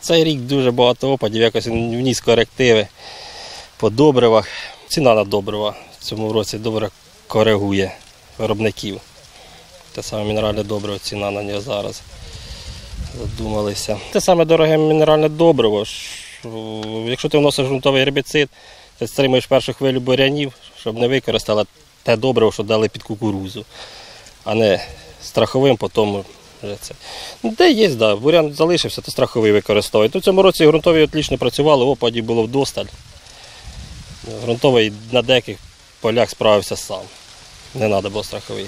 Цей рік дуже багато опадів, якось вніс корективи по добривах. Ціна на добрива в цьому році добре коригує виробників. Те саме мінеральне добриво, ціна на нього зараз. Задумалися. Те саме дороге мінеральне добриво. Якщо ти вносиш ґрунтовий гербіцид, ти стримуєш першу хвилю бурянів, щоб не використали те добриво, що дали під кукурузу, а не страховим потім Де є, да, бурян залишився, то страховий використовують. Ну, в цьому році ґрунтові отлічно працювали, опадів було вдосталь. Грунтовий на деяких полях справився сам. Не треба було страховий.